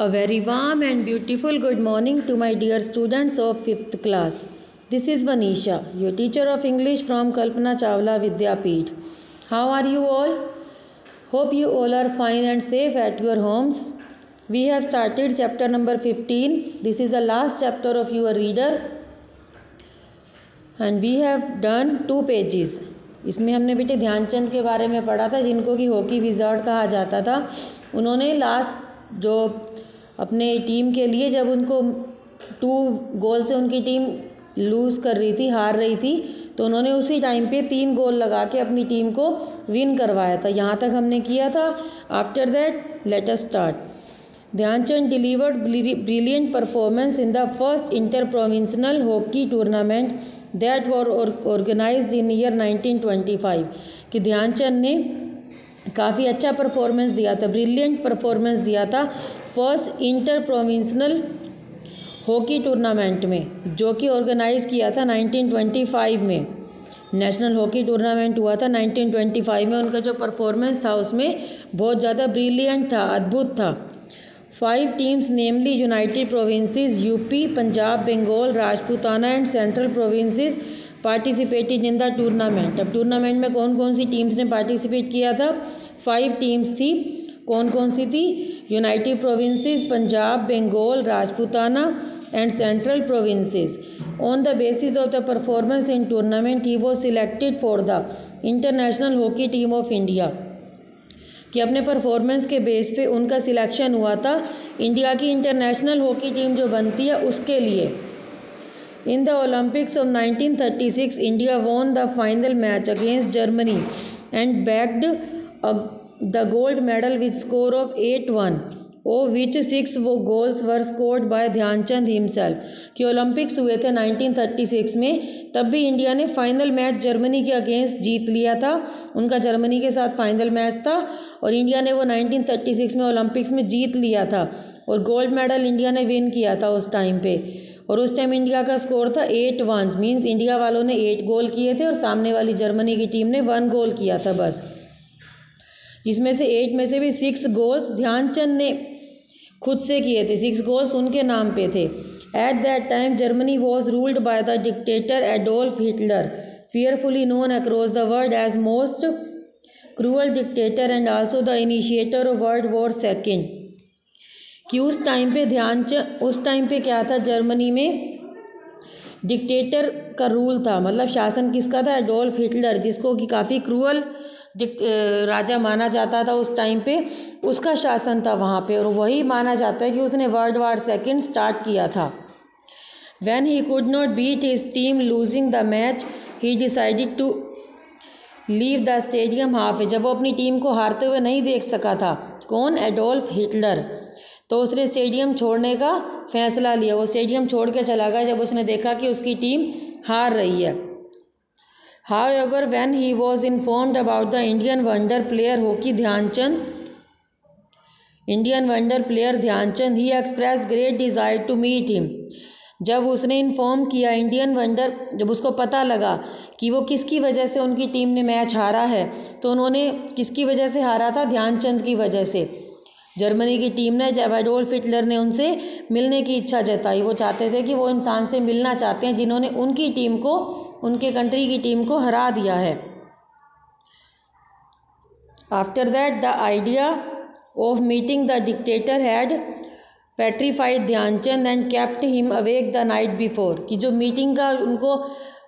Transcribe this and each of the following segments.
A very warm and beautiful good morning to my dear students of 5th class. This is Vanisha, your teacher of English from Kalpana Chawla Vidyapeeth. How are you all? Hope you all are fine and safe at your homes. We have started chapter number 15. This is the last chapter of your reader. And we have done two pages. इसमें हमने बेटे ध्यानचंद के बारे में पढ़ा था जिनको कि हॉकी विजर्ड कहा जाता था उन्होंने लास्ट जो अपने टीम के लिए जब उनको टू गोल से उनकी टीम लूज़ कर रही थी, हार रही थी तो उन्होंने उसी टाइम पे तीन गोल लगा के अपनी टीम को विन करवाया था। यहाँ तक हमने किया था। After that let us start Dhyanchand delivered brilliant performance in the first inter provincial hockey tournament that was organize in year 1925 कि ध्यानचंद ने काफ़ी अच्छा परफॉर्मेंस दिया था ब्रिलियंट परफॉर्मेंस दिया था। First inter provincial hockey tournament में, जो कि ऑर्गेनाइज किया था 1925 में। नेशनल हॉकी टूर्नामेंट हुआ था 1925 में। उनका जो परफॉर्मेंस था, उसमें बहुत ज़्यादा ब्रिलियंट था, अद्भुत था। Five teams namely United Provinces UP Punjab Bengal Rajputana and Central Provinces participated in the tournament अब टूर्नामेंट में कौन कौन सी टीम्स ने पार्टिसिपेट किया था? फाइव टीम्स थी। कौन कौन सी थी? United Provinces Punjab Bengal Rajputana and Central Provinces on the basis of the performance in tournament he was selected for the international hockey team of India कि अपने परफॉर्मेंस के बेस पे उनका सिलेक्शन हुआ था। इंडिया की इंटरनेशनल हॉकी टीम जो बनती है उसके लिए। In the Olympics of 1936, India won the final match against Germany and bagged a, the gold medal with score of 8-1. of which six goals were scored by Dhyanchand himself कि Olympics हुए थे 1936 में, तब भी इंडिया ने final match Germany के against जीत लिया था। उनका जर्मनी के साथ फाइनल मैच था और इंडिया ने वो 1936 में ओलंपिक्स में जीत लिया था और गोल्ड मेडल इंडिया ने विन किया था उस टाइम पे। और उस टाइम इंडिया का स्कोर था एट वन मीन्स इंडिया वालों ने एट गोल किए थे और सामने वाली जर्मनी की टीम ने वन गोल किया था बस। जिसमें से एट में से भी सिक्स गोल्स ध्यानचंद ने खुद से किए थे। सिक्स गोल्स उनके नाम पे थे। At that time Germany was ruled by the dictator Adolf Hitler fearfully known across the world as most cruel dictator and also the initiator of world war second कि उस टाइम पे ध्यान उस time पे क्या था? जर्मनी में dictator का रूल था। मतलब शासन किसका था? एडोल्फ हिटलर जिसको कि काफ़ी क्रूअल राजा माना जाता था उस टाइम पे, उसका शासन था वहाँ पे और वही माना जाता है कि उसने वर्ल्ड वार सेकेंड स्टार्ट किया था। When he could not beat his team losing the match he decided to leave the stadium half जब वो अपनी टीम को हारते हुए नहीं देख सका था, कौन? एडोल्फ हिटलर तो उसने स्टेडियम छोड़ने का फैसला लिया। वो स्टेडियम छोड़ के चला गया जब उसने देखा कि उसकी टीम हार रही है। Ever when he was informed about the Indian wonder player hockey Dhyanchand Indian wonder player Dhyanchand he express great desire to meet him जब उसने इन्फॉर्म किया इंडियन वंडर जब उसको पता लगा कि वो किसकी वजह से उनकी टीम ने मैच हारा है तो उन्होंने किसकी वजह से हारा था? ध्यानचंद की वजह से। जर्मनी की टीम ने, जब एडोल्फ हिटलर ने उनसे मिलने की इच्छा जताई, वो चाहते थे कि वो इंसान से मिलना चाहते हैं, जिन्होंने उनकी टीम को उनके कंट्री की टीम को हरा दिया है। After that the idea of meeting the dictator had petrified Dhyanchand and kept him awake the night before कि जो मीटिंग का उनको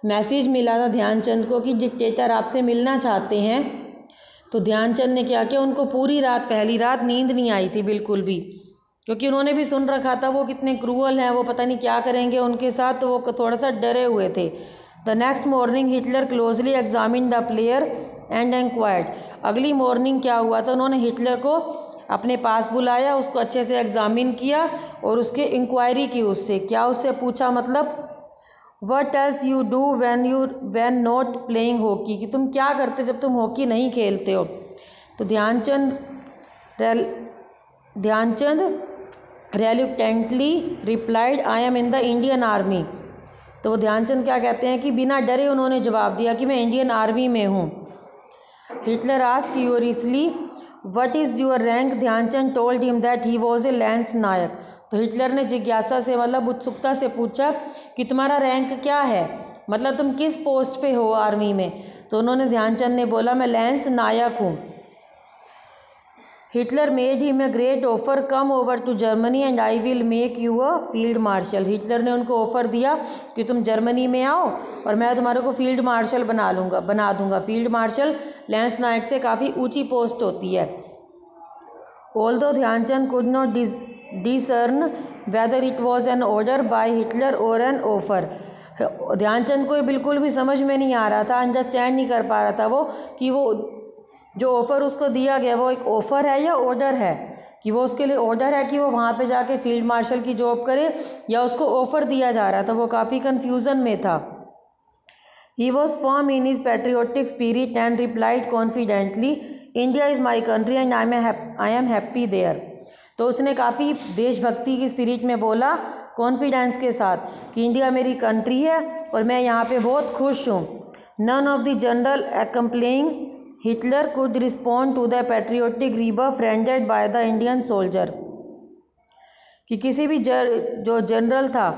मैसेज मिला था ध्यानचंद को कि डिक्टेटर आपसे मिलना चाहते हैं तो ध्यानचंद ने क्या किया? उनको पूरी रात, पहली रात नींद नहीं आई थी बिल्कुल भी, क्योंकि उन्होंने भी सुन रखा था वो कितने क्रूअल हैं, वो पता नहीं क्या करेंगे उनके साथ तो वो थोड़ा सा डरे हुए थे। The next morning Hitler closely examine the player and enquired अगली मॉर्निंग क्या हुआ? था उन्होंने हिटलर को अपने पास बुलाया, उसको अच्छे से एग्ज़ामिन किया और उसके इंक्वायरी की उससे। क्या उससे पूछा मतलब? What else you do when you when not playing hockey कि तुम क्या करते जब तुम हॉकी नहीं खेलते हो? तो Dhyanchand rail, Dhyan Chand reluctantly replied I am in the Indian army तो वो ध्यानचंद क्या कहते हैं कि बिना डरे उन्होंने जवाब दिया कि मैं इंडियन आर्मी में हूँ। Hitler asked curiously what is your rank Dhyan Chand told him that he was a lance naik तो हिटलर ने जिज्ञासा से मतलब उत्सुकता से पूछा कि तुम्हारा रैंक क्या है? मतलब तुम किस पोस्ट पे हो आर्मी में? तो उन्होंने ध्यानचंद ने बोला, मैं लैंस नायक हूँ। Hitler made him a great offer come over to Germany and I will make you a field marshal Hitler ने उनको ऑफ़र दिया कि तुम जर्मनी में आओ और मैं तुम्हारे को फ़ील्ड मार्शल बना लूँगा, बना दूँगा। फ़ील्ड मार्शल लेंस नायक से काफ़ी ऊँची पोस्ट होती है। Although Dhyan Chand could not discern whether it was an order by Hitler और एन ऑफ़र ध्यानचंद को बिल्कुल भी समझ में नहीं आ रहा था अंडरस्टैंड नहीं कर पा रहा था वो कि वो जो ऑफ़र उसको दिया गया, वो एक ऑफ़र है या ऑर्डर है? कि वो उसके लिए ऑर्डर है कि वो वहाँ पे जाके फ़ील्ड मार्शल की जॉब करे या उसको ऑफ़र दिया जा रहा था? वो काफ़ी कन्फ्यूज़न में था। He was firm in his patriotic spirit and replied confidently India is my country and I am I am happy there तो उसने काफ़ी देशभक्ति की स्पिरिट में बोला कॉन्फिडेंस के साथ कि इंडिया मेरी कंट्री है और मैं यहाँ पे बहुत खुश हूँ। None of the general accompanying Hitler could respond to the patriotic rebuff फ्रेंडेड by the Indian soldier कि किसी भी जर, जो जनरल था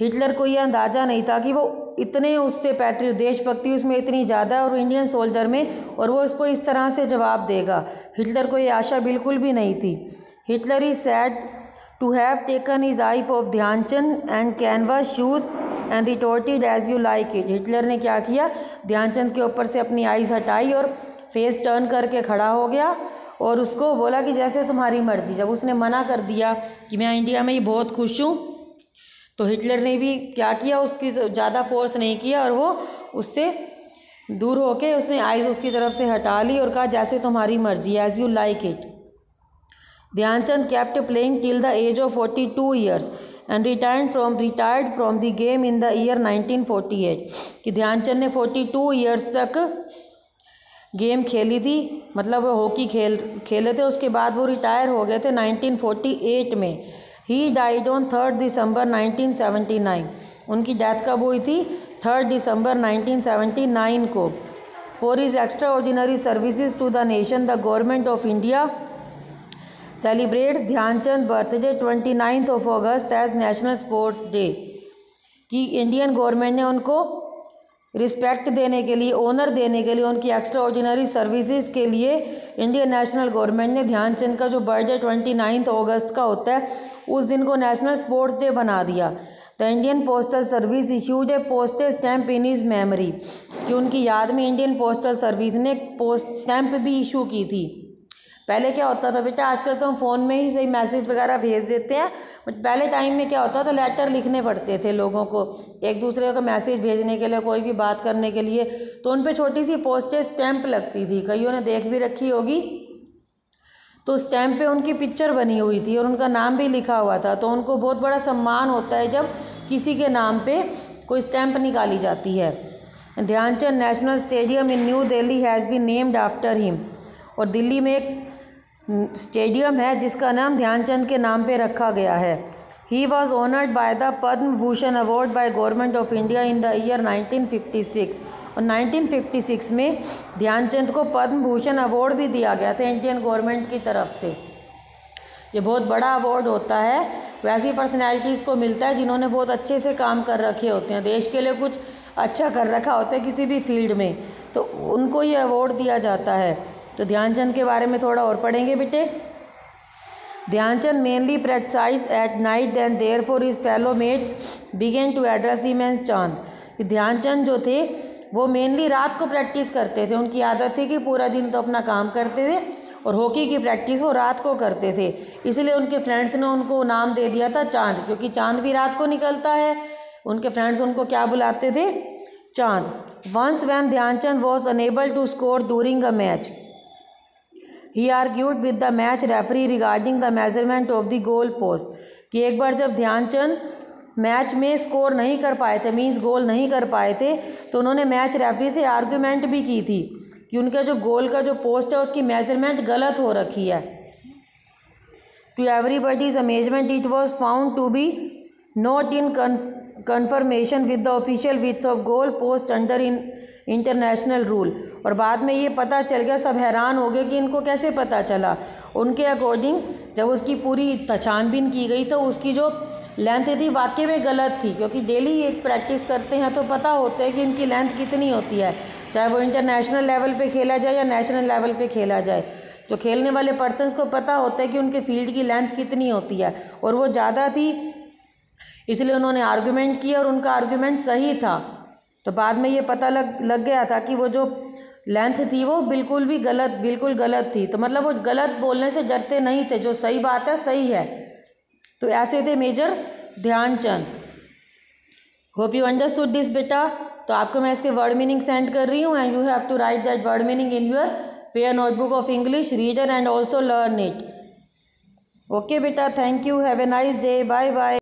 हिटलर को यह अंदाज़ा नहीं था कि वो इतने उससे पैट्रियो देशभक्ति उसमें इतनी ज़्यादा और इंडियन सोल्जर में, और वो इसको इस तरह से जवाब देगा। हिटलर को ये आशा बिल्कुल भी नहीं थी। Hitler is said to have taken his eye off Dhyan Chand and canvas shoes and retorted as you like it Hitler ने क्या किया? ध्यानचंद के ऊपर से अपनी आइज़ हटाई और फेस टर्न करके खड़ा हो गया और उसको बोला कि जैसे तुम्हारी मर्ज़ी। जब उसने मना कर दिया कि मैं इंडिया में ही बहुत खुश हूँ तो हिटलर ने भी क्या किया? उसकी ज़्यादा फोर्स नहीं किया और वो उससे दूर होके उसने आइज़ उसकी तरफ़ से हटा ली और कहा, जैसे तुम्हारी मर्ज़ी as you like it Dhyan Chand kept playing till the age of forty two years and retired from retired from the game in the year 1948 कि ध्यानचंद ने 42 ईयर्स तक गेम खेली थी मतलब वो हॉकी खेल, खेले थे, उसके बाद वो रिटायर हो गए थे 1948 में। He died on third December 1979 उनकी डेथ कब हुई थी? थर्ड दिसंबर 1979 को for his extraordinary services to the nation the government of India celebrates Dhyan Chand birthday twenty ninth of August as national sports day कि इंडियन गवर्नमेंट ने उनको respect देने के लिए ऑनर देने के लिए, उनकी एक्स्ट्रा ऑर्डिनरी सर्विसेज़ के लिए इंडियन नेशनल गवर्नमेंट ने ध्यानचंद का जो बर्थडे ट्वेंटी नाइन्थ अगस्त का होता है, उस दिन को नेशनल स्पोर्ट्स डे बना दिया। The Indian postal service issued a postage stamp in his memory कि उनकी याद में इंडियन पोस्टल सर्विस ने पोस्ट स्टैम्प भी इशू की थी। पहले क्या होता था बेटा, आजकल तो हम फ़ोन में ही सही मैसेज वगैरह भेज देते हैं बट पहले टाइम में क्या होता था लेटर लिखने पड़ते थे लोगों को, एक दूसरे को मैसेज भेजने के लिए, कोई भी बात करने के लिए तो उन पर छोटी सी पोस्टेज स्टैंप लगती थी, कईयों ने देख भी रखी होगी। तो स्टैम्प पे उनकी पिक्चर बनी हुई थी और उनका नाम भी लिखा हुआ था तो उनको बहुत बड़ा सम्मान होता है जब किसी के नाम पे कोई स्टैंप निकाली जाती है। Dhyan Chand national stadium in New Delhi has been named after him और दिल्ली में एक स्टेडियम है, जिसका नाम ध्यानचंद के नाम पे रखा गया है। He was honoured by the Padma Bhushan award by government of India in the year 1956 और 1956 में ध्यानचंद को पद्म भूषण अवार्ड भी दिया गया था इंडियन गवर्नमेंट की तरफ़ से। ये बहुत बड़ा अवार्ड होता है। वैसी पर्सनैलिटीज़ को मिलता है जिन्होंने बहुत अच्छे से काम कर रखे होते हैं। देश के लिए कुछ अच्छा कर रखा होता है किसी भी फ़ील्ड में। तो उनको ये अवार्ड दिया जाता है। तो ध्यानचंद के बारे में थोड़ा और पढ़ेंगे बेटे। Dhyan Chand mainly practised at night then therefore his fellow mates began to address him as Chand Dhyan Chand जो थे, वो मेनली रात को प्रैक्टिस करते थे। उनकी आदत थी कि पूरा दिन तो अपना काम करते थे और हॉकी की प्रैक्टिस वो रात को करते थे। इसलिए उनके फ्रेंड्स ने उनको नाम दे दिया था चाँद, क्योंकि चाँद भी रात को निकलता है। उनके फ्रेंड्स उनको क्या बुलाते थे? Chand. Once when Dhyan Chand was unable to score during a match he argued with the match referee regarding the measurement of the goal post कि एक बार जब ध्यानचंद मैच में स्कोर नहीं कर पाए थे मीन्स गोल नहीं कर पाए थे तो उन्होंने मैच रेफरी से आर्ग्यूमेंट भी की थी कि उनका जो गोल का जो पोस्ट है, उसकी मेज़रमेंट गलत हो रखी है। To everybody's amazement it was found to be not in confirmation with the official width of goal post under in international rule और बाद में ये पता चल गया, सब हैरान हो गए कि इनको कैसे पता चला। उनके अकॉर्डिंग जब उसकी पूरी छानबीन की गई तो उसकी जो लेंथ थी वाकई में गलत थी, क्योंकि डेली एक प्रैक्टिस करते हैं तो पता होता है कि इनकी लेंथ कितनी होती है। चाहे वो इंटरनेशनल लेवल पे खेला जाए या नेशनल लेवल पे खेला जाए। जो खेलने वाले पर्सनस को पता होता है कि उनके फ़ील्ड की लेंथ कितनी होती है, और वो ज़्यादा थी इसलिए उन्होंने आर्गूमेंट किया और उनका आर्गूमेंट सही था। तो बाद में ये पता लग लग गया था कि वो जो लेंथ थी वो बिल्कुल भी गलत, बिल्कुल गलत थी। तो मतलब वो गलत बोलने से डरते नहीं थे। जो सही बात है, सही है। तो ऐसे थे major Dhyan Chand. Hope you understood this बेटा। तो आपको मैं इसके वर्ड मीनिंग सेंड कर रही हूँ and you have to write that word meaning in your pair notebook of English reader and also learn it okay बेटा। Thank you have a nice day bye bye